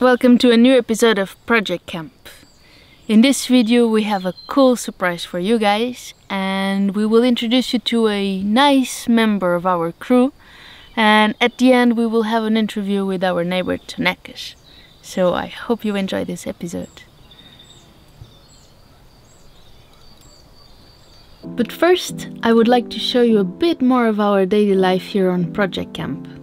Welcome to a new episode of Project Kamp. In this video we have a cool surprise for you guys and we will introduce you to a nice member of our crew and at the end we will have an interview with our neighbor Tonecas. So I hope you enjoy this episode. But first, I would like to show you a bit more of our daily life here on Project Kamp.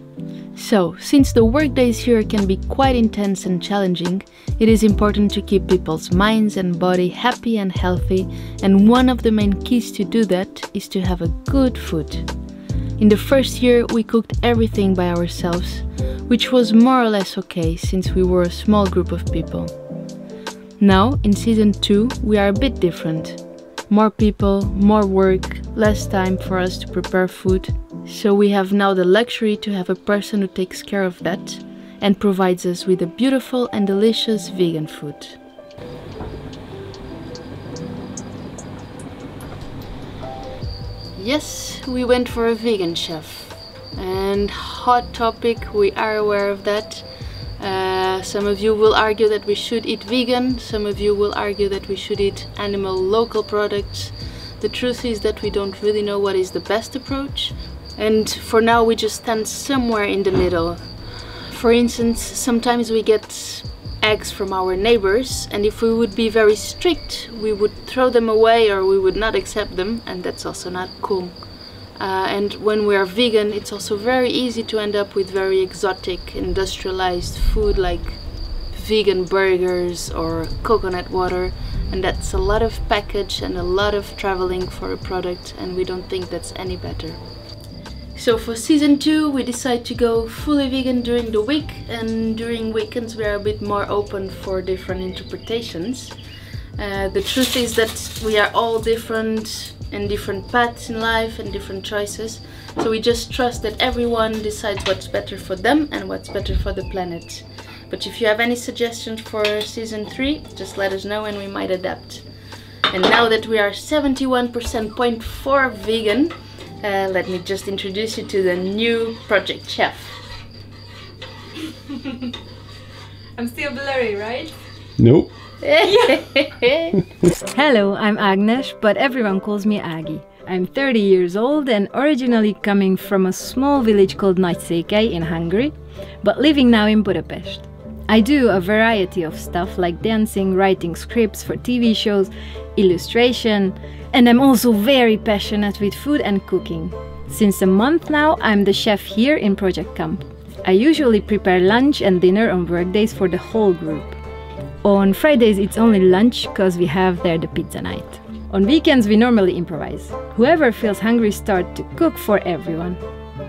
So, since the workdays here can be quite intense and challenging, it is important to keep people's minds and body happy and healthy, and one of the main keys to do that is to have a good food. In the first year, we cooked everything by ourselves, which was more or less okay since we were a small group of people. Now, in season 2, we are a bit different. More people, more work, less time for us to prepare food, so we have now the luxury to have a person who takes care of that and provides us with a beautiful and delicious vegan food. Yes, we went for a vegan chef. And hot topic, we are aware of that. Uh, some of you will argue that we should eat vegan, some of you will argue that we should eat animal local products. The truth is that we don't really know what is the best approach, and for now we just stand somewhere in the middle. For instance, sometimes we get eggs from our neighbors and if we would be very strict we would throw them away or we would not accept them and that's also not cool. Uh, and when we are vegan it's also very easy to end up with very exotic industrialized food like vegan burgers or coconut water and that's a lot of package and a lot of traveling for a product and we don't think that's any better. So for season 2 we decide to go fully vegan during the week and during weekends we are a bit more open for different interpretations. Uh, the truth is that we are all different and different paths in life and different choices so we just trust that everyone decides what's better for them and what's better for the planet. But if you have any suggestions for season 3 just let us know and we might adapt. And now that we are 71.4 vegan uh, let me just introduce you to the new project chef. I'm still blurry, right? Nope. Hello, I'm Agnes, but everyone calls me Aggie. I'm 30 years old and originally coming from a small village called Nagyszékely in Hungary, but living now in Budapest. I do a variety of stuff like dancing, writing scripts for TV shows, illustration, and I'm also very passionate with food and cooking. Since a month now, I'm the chef here in Project Kamp. I usually prepare lunch and dinner on workdays for the whole group. On Fridays, it's only lunch because we have there the pizza night. On weekends, we normally improvise. Whoever feels hungry start to cook for everyone.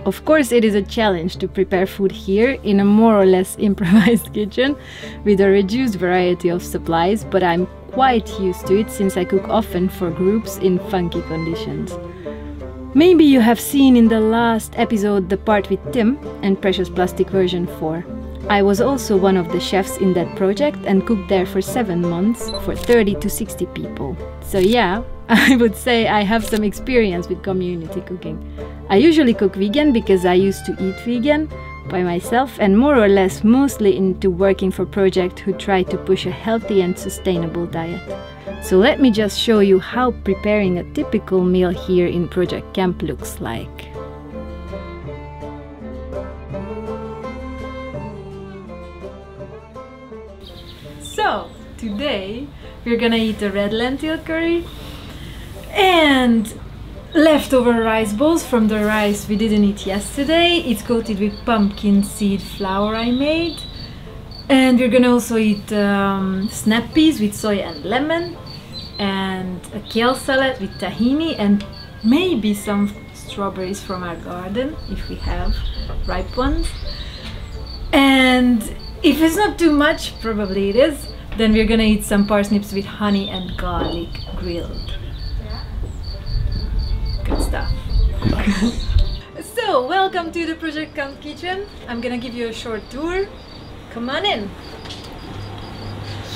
Of course, it is a challenge to prepare food here in a more or less improvised kitchen with a reduced variety of supplies, but I'm quite used to it since I cook often for groups in funky conditions. Maybe you have seen in the last episode the part with Tim and Precious Plastic version 4. I was also one of the chefs in that project and cooked there for 7 months for 30 to 60 people. So yeah, I would say I have some experience with community cooking. I usually cook vegan because I used to eat vegan by myself and more or less mostly into working for projects who try to push a healthy and sustainable diet. So let me just show you how preparing a typical meal here in Project Kamp looks like. Today we're gonna eat a red lentil curry and leftover rice balls from the rice we didn't eat yesterday. It's coated with pumpkin seed flour I made. And we're gonna also eat um, snap peas with soy and lemon and a kale salad with tahini and maybe some strawberries from our garden if we have ripe ones. And if it's not too much, probably it is, then we're gonna eat some parsnips with honey and garlic grilled. Good stuff. so, welcome to the Project Kamp Kitchen. I'm gonna give you a short tour. Come on in.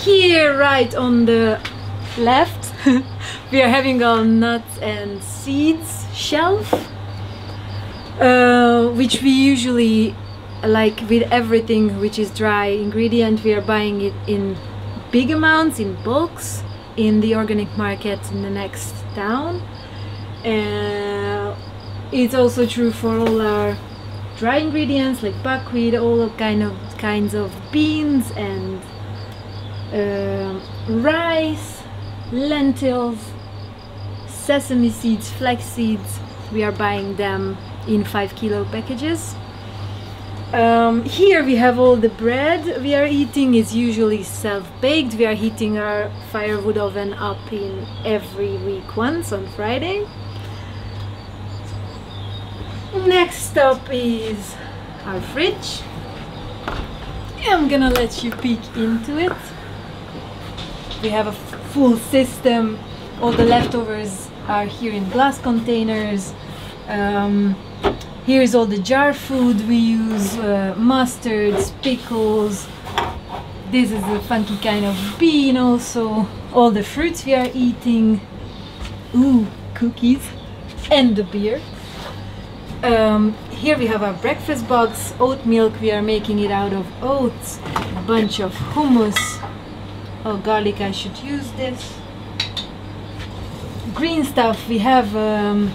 Here, right on the left, we are having our nuts and seeds shelf, uh, which we usually like with everything which is dry ingredient, we are buying it in big amounts, in bulks, in the organic market in the next town. Uh, it's also true for all our dry ingredients like buckwheat, all kind of kinds of beans and uh, rice, lentils, sesame seeds, flax seeds. We are buying them in five kilo packages. Um, here we have all the bread we are eating is usually self-baked. We are heating our firewood oven up in every week once on Friday. Next up is our fridge. I'm gonna let you peek into it. We have a full system. All the leftovers are here in glass containers. Um, here's all the jar food we use, uh, mustards, pickles. This is a funky kind of bean also. All the fruits we are eating. Ooh, cookies. And the beer. Um, here we have our breakfast box, oat milk, we are making it out of oats, a bunch of hummus. Oh, garlic, I should use this. Green stuff, we have um,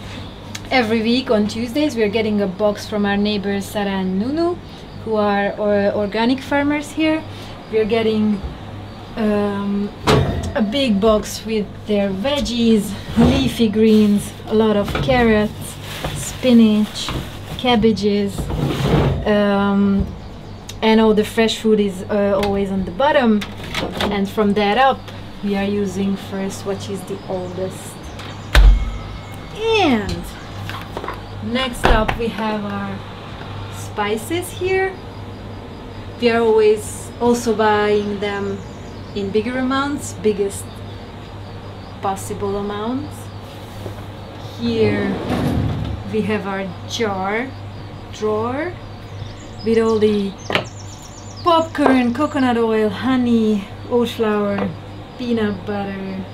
every week on Tuesdays, we are getting a box from our neighbors Sarah and Nuno, who are uh, organic farmers here. We are getting um, a big box with their veggies, leafy greens, a lot of carrots, spinach, cabbages, um, and all the fresh food is uh, always on the bottom. And from that up, we are using first what is the oldest. And next up, we have our spices here. We are always also buying them in bigger amounts, biggest possible amounts. Here we have our jar drawer with all the popcorn, coconut oil, honey, oat flour, peanut butter,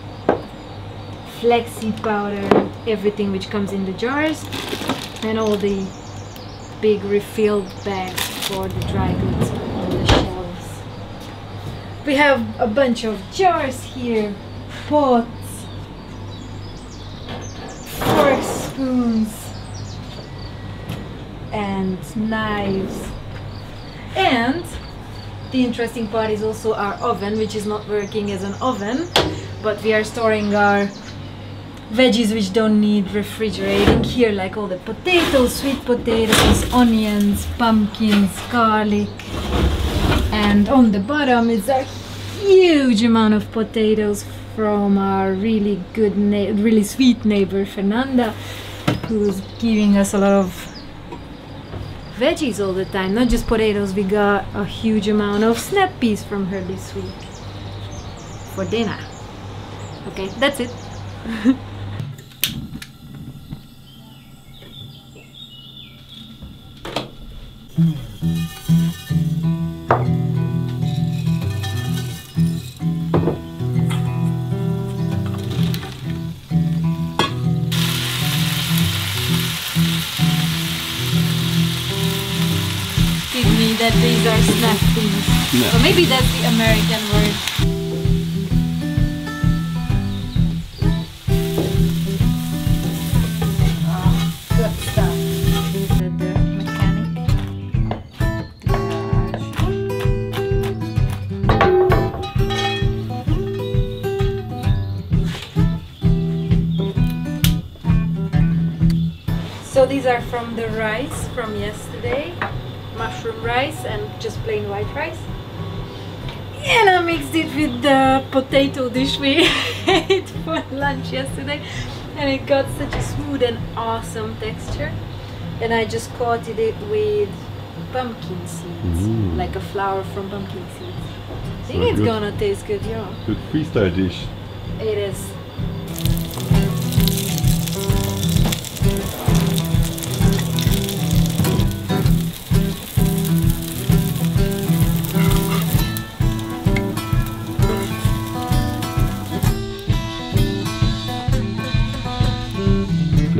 flaxseed powder, everything which comes in the jars, and all the big refilled bags for the dry goods on the shelves. We have a bunch of jars here, pots, forks, spoons, and knives. And the interesting part is also our oven, which is not working as an oven, but we are storing our veggies which don't need refrigerating here, like all the potatoes, sweet potatoes, onions, pumpkins, garlic, and on the bottom is a huge amount of potatoes from our really good, really sweet neighbor Fernanda, who's giving us a lot of veggies all the time, not just potatoes. We got a huge amount of snap peas from her this week for dinner. Okay, that's it. Give me that these are peas. Yeah. Or maybe that's the American word. These are from the rice from yesterday, mushroom rice and just plain white rice. And I mixed it with the potato dish we ate for lunch yesterday and it got such a smooth and awesome texture. And I just coated it with pumpkin seeds, Mm. like a flour from pumpkin seeds. I think So it's good. gonna taste good, yeah. Good freestyle dish. It is.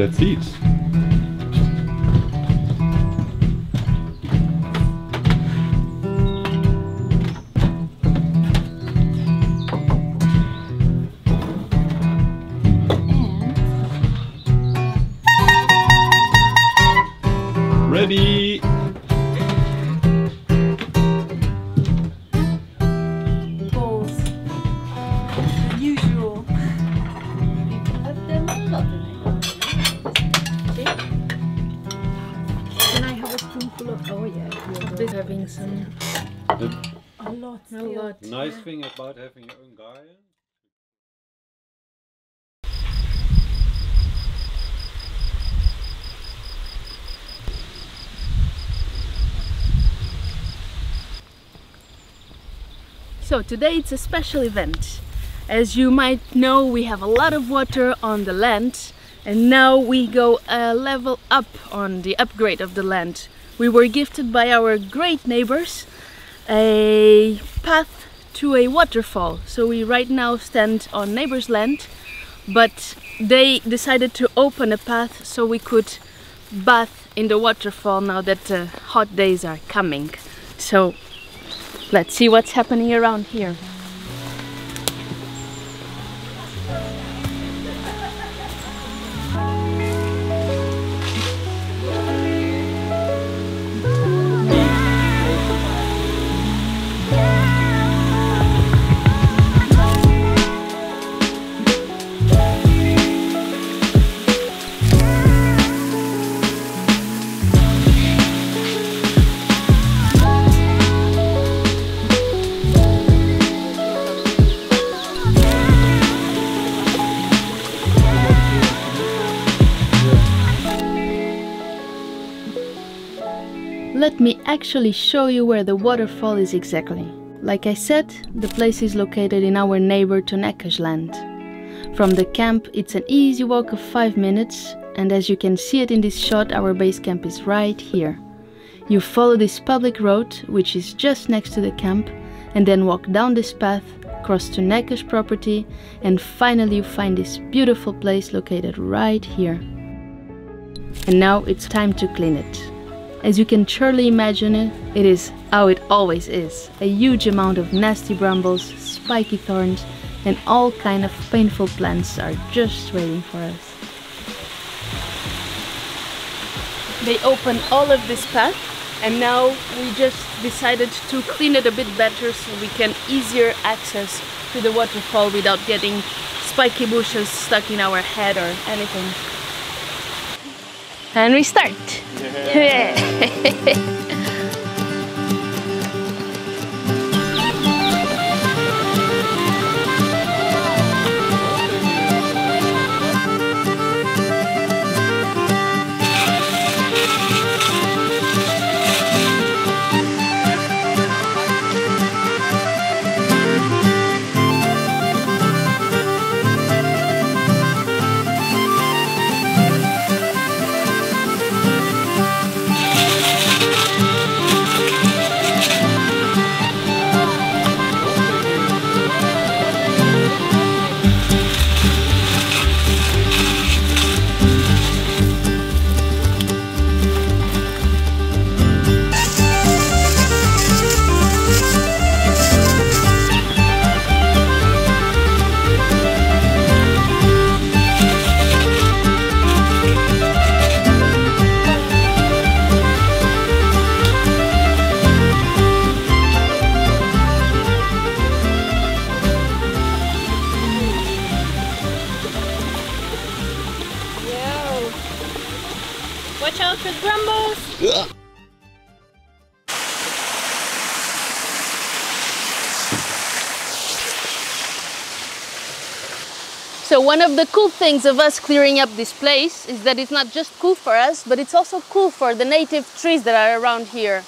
Let's eat. Thing about having your own garden. So today it's a special event. As you might know, we have a lot of water on the land and now we go a level up on the upgrade of the land. We were gifted by our great neighbors a path to a waterfall. So we right now stand on neighbor's land, but they decided to open a path so we could bath in the waterfall now that the hot days are coming. So Let's see what's happening around here. Actually show you where the waterfall is exactly. Like I said, the place is located in our neighbor Tonecas' land. From the camp, it's an easy walk of 5 minutes, and as you can see it in this shot, our base camp is right here. You follow this public road, which is just next to the camp, and then walk down this path, cross Tonecas' property, and finally you find this beautiful place located right here. And now it's time to clean it. As you can surely imagine it, it is how it always is. A huge amount of nasty brambles, spiky thorns and all kind of painful plants are just waiting for us. They open all of this path and now we just decided to clean it a bit better so we can easier access to the waterfall without getting spiky bushes stuck in our head or anything. And we start. Yeah. Watch one of the cool things of us clearing up this place is that it's not just cool for us, but it's also cool for the native trees that are around here.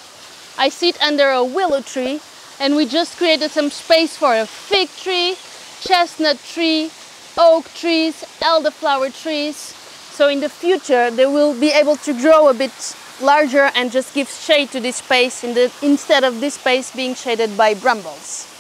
I sit under a willow tree and we just created some space for a fig tree, chestnut tree, oak trees, elderflower trees. So in the future they will be able to grow a bit larger and just give shade to this space in the, instead of this space being shaded by brambles.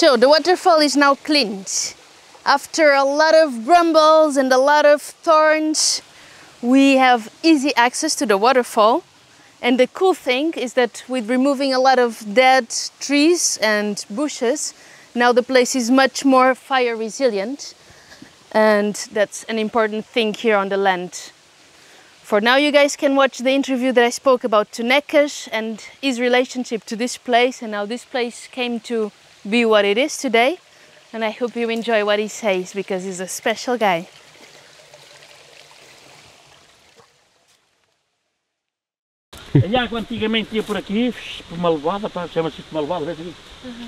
So the waterfall is now cleaned. After a lot of brambles and a lot of thorns, we have easy access to the waterfall. And the cool thing is that with removing a lot of dead trees and bushes, Now the place is much more fire resilient and that's an important thing here on the land. For now you guys can watch the interview that I spoke about Tonecas and his relationship to this place and how this place came to be what it is today. And I hope you enjoy what he says because he's a special guy. A água antigamente ia por aqui, por uma levada, chama-se uma levada, vês aqui?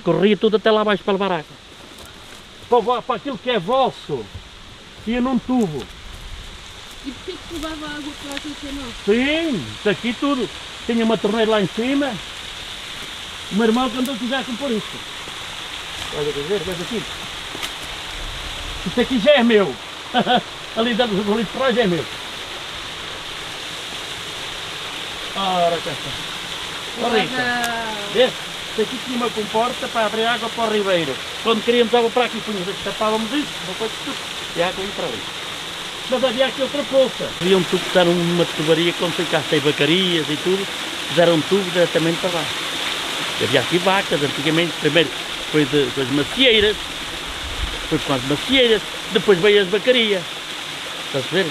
corria tudo até lá abaixo para levar água. Para, para aquilo que é vosso, ia num tubo. E porquê que levava água para aquilo que é nosso? Sim, isso aqui tudo. Tinha uma torneira lá em cima. O meu irmão andou já a compor isto. Olha, quer ver, aqui. Isto aqui já é meu. ali dentro do ali de trás já é meu. Ora, cá está. Ora. Vê? Isto aqui tinha uma comporta para abrir água para o ribeiro. Quando queríamos água para aqui, punhamos, tapávamos isto, não foi tudo. E a água ia para ali. Mas havia aqui outra poça. Que era uma tubaria, quando tem vacarias e tudo, fizeram tubo diretamente para lá. Havia aqui vacas, antigamente, primeiro foi de, das macieiras, depois com as macieiras, depois veio as vacarias. Estás a ver?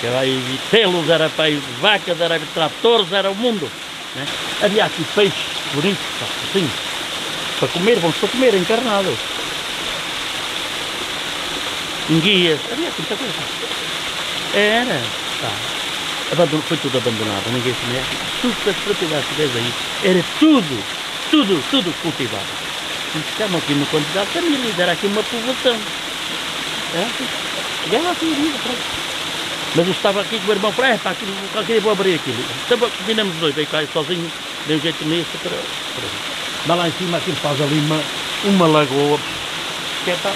Que era aí vitelos, era para aí vacas, era tratores, era o mundo. Né? Havia aqui peixes bonitos, assim, para comer, bons para comer, encarnados. Enguias, havia aqui muita coisa. Era, pá. Abandono, foi tudo abandonado, ninguém se mexe. Tudo as propriedades que vês aí, era tudo, tudo, tudo cultivado. E estavam aqui uma quantidade de famílias, era aqui uma povoação. Era assim, chegava assim, vida, pronto. Mas eu estava aqui com o meu irmão, falei, é pá, qualquer vou abrir aquilo. Então combinamos dois, veio cá sozinho, deu jeito nisso, para, para. Mas lá em cima aquilo faz ali uma, uma lagoa, que é pá,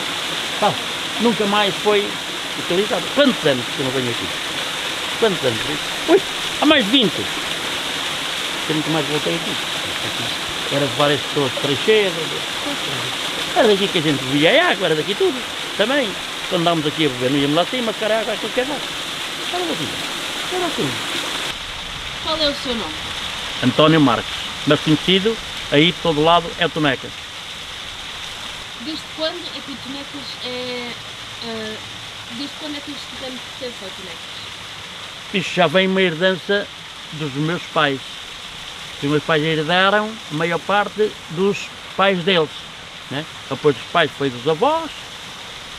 nunca mais foi utilizado. Quantos anos que eu não venho aqui? Quantos anos? Ui, há mais de 20. Eu nunca mais voltei aqui. Era várias pessoas de trecheira. Era daqui que a gente bebia água, era daqui tudo. Também. Quando andávamos aqui a beber, não íamos lá acima, cara, água, aquilo que era. Era daqui. Era assim. Qual é o seu nome? António Marques. Mas conhecido, aí de todo lado, é Tonecas. Desde quando é que o Tonecas é. ah, desde quando é que este terreno pertence ao Tonecas? Isto já vem uma herdança dos meus pais. Os meus pais herdaram a maior parte dos pais deles. Né? Depois dos pais foi dos avós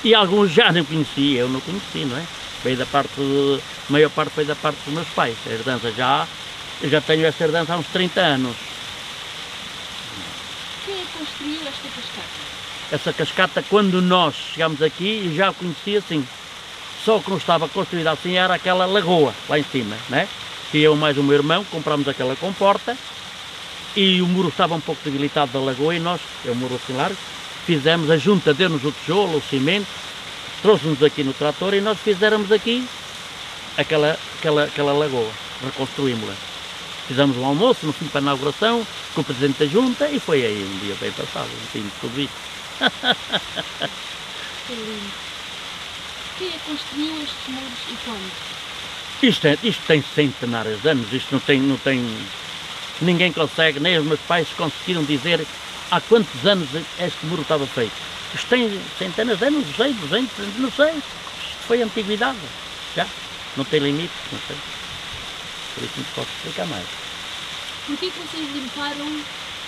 e alguns já não conhecia, eu não conheci, não é? Veio da parte, de- a maior parte foi da parte dos meus pais. A herdança já, eu já tenho essa herdança há uns 30 anos. Quem é que construiu esta cascata? Essa cascata, quando nós chegámos aqui, eu já a conhecia assim. Só que não estava construída assim, era aquela lagoa lá em cima, né? E eu mais o meu irmão comprámos aquela comporta e o muro estava um pouco debilitado da lagoa e nós, é um muro assim largo, fizemos, a junta deu-nos o tijolo, o cimento, trouxe-nos aqui no trator e nós fizemos aqui aquela, aquela, aquela lagoa, reconstruímos-la. Fizemos um almoço no fim para a inauguração com o Presidente da Junta e foi aí um dia bem passado, um fim de tudo isso. Que lindo. Quem é que construiu estes muros e quando? Isto, é, isto tem centenários de anos, isto não tem, não tem. Ninguém consegue, nem os meus pais conseguiram dizer há quantos anos este muro estava feito. Isto tem centenas de anos, não sei, 200, não sei. Isto foi antiguidade. Já? Não tem limite, não sei. Por isso não posso explicar mais. Porquê que vocês limparam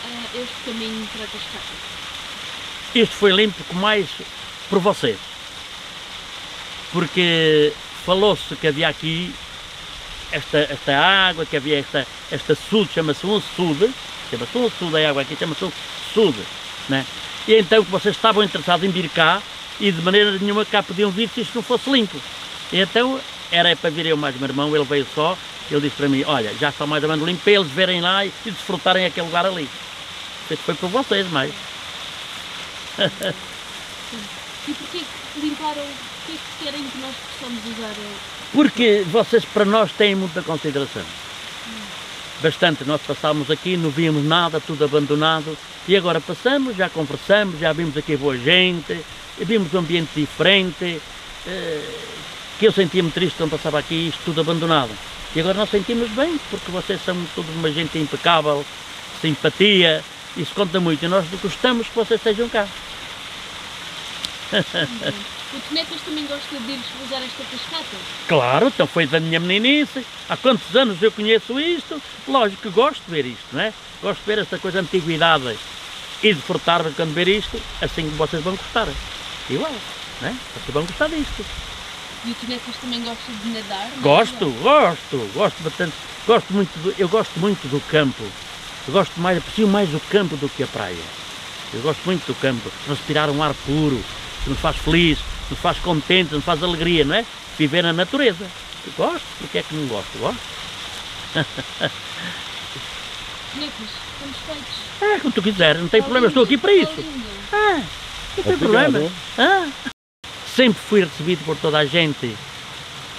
ah, este caminho para a cascata? Isto foi limpo mais por vocês. Porque falou-se que havia aqui esta, esta água, que havia esta, esta sude, chama-se um sude, chama-se um sude, a água aqui chama-se um sude, né? E então que vocês estavam interessados em vir cá e de maneira nenhuma cá podiam vir se isto não fosse limpo. E então era para vir eu mais meu irmão, ele veio só, ele disse para mim, olha, já está mais ou menos limpo, para eles verem lá e desfrutarem aquele lugar ali. Isto foi por vocês mais. E porquê limparam? Porquê que querem que nós possamos usar Porque vocês para nós têm muita consideração. Bastante, nós passámos aqui, não víamos nada, tudo abandonado. E agora passamos, já conversamos, já vimos aqui boa gente, vimos um ambiente diferente, eh, que eu sentia-me triste quando passava aqui isto tudo abandonado. E agora nós sentimos bem, porque vocês são todos uma gente impecável, simpatia, isso conta muito. E nós gostamos que vocês estejam cá. O Tonecas também gosta de ir usar esta cascata? Claro, então foi da minha meninice. Há quantos anos eu conheço isto? Lógico que gosto de ver isto, não é? Gosto de ver esta coisa de antiguidade e de furtar-me quando ver isto, assim vocês vão gostar. Igual, não é? Vocês vão gostar disto. E o Tonecas também gosta de nadar? é? Gosto, gosto, gosto bastante. Gosto muito do, eu gosto muito do campo. Eu gosto mais, aprecio mais o campo do que a praia. Eu gosto muito do campo. Respirar um ar puro, que nos faz feliz, nos faz contente, nos faz alegria, não é? Viver na natureza. Eu gosto, porque é que não gosto? Gosto. Tonecas, estamos feitos. É, como tu quiseres, não tem problema, eu estou aqui para isso. Ah, não tem problema. Ah. Sempre fui recebido por toda a gente,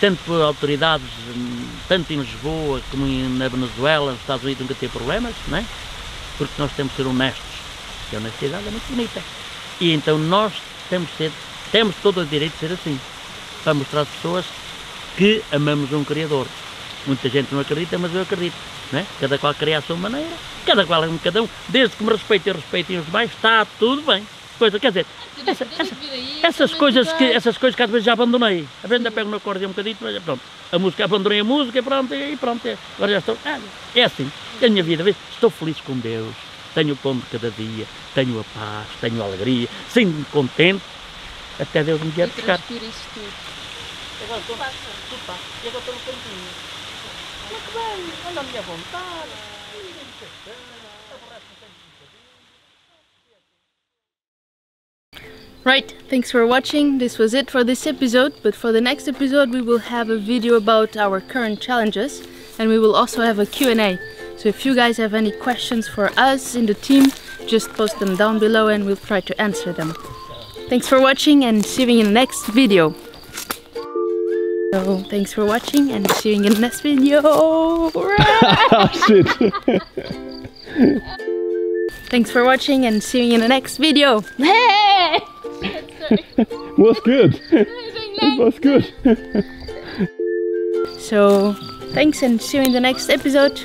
tanto por autoridades, hum, tanto em Lisboa como na Venezuela, nos Estados Unidos, nunca teve problemas, não é? Porque nós temos que ser honestos. E a honestidade é muito bonita. E então nós temos, que ser, temos todo o direito de ser assim, para mostrar às pessoas que amamos um Criador. Muita gente não acredita, mas eu acredito. Não é? Cada qual cria a sua maneira, cada qual é um cada um, desde que me respeitem e respeitem os demais, está tudo bem. Coisa, quer dizer, essa- essa- essas coisas que essas coisas que às vezes já abandonei. Às vezes ainda pego no acordeão um bocadinho, mas pronto. A música, abandonei a música e pronto, e pronto. é. Agora já estou. ah, É assim, é a minha vida. Estou feliz com Deus, tenho o pão de cada dia, tenho a paz, tenho a alegria, sinto-me contente, até Deus me vier buscar. Isso tudo. Agora estou, tudo e agora estou no cantinho. Muito bem, anda à minha vontade. Right, thanks for watching. This was it for this episode, but for the next episode we will have a video about our current challenges and we will also have a Q&A. So if you guys have any questions for us in the team, just post them down below and we'll try to answer them. Thanks for watching and see you in the next video. So thanks for watching and see you in the next video. Thanks for watching and see you in the next video. Hey! Was good. It was good. So, thanks and see you in the next episode.